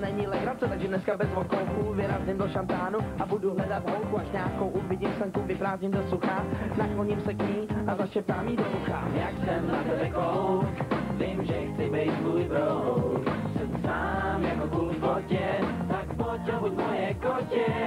není legrace, takže dneska bez okolků vyrazím do šantánu a budu hledat holku, až nějakou uvidím senku, vyprázdním do sucha, nakloním se k ní a zašeptám jí do ucha. Jak jsem na tebe kouk, vím, že chci být tvůj brouk, jsem sám jako kůl v tak pojď a buď moje kotě.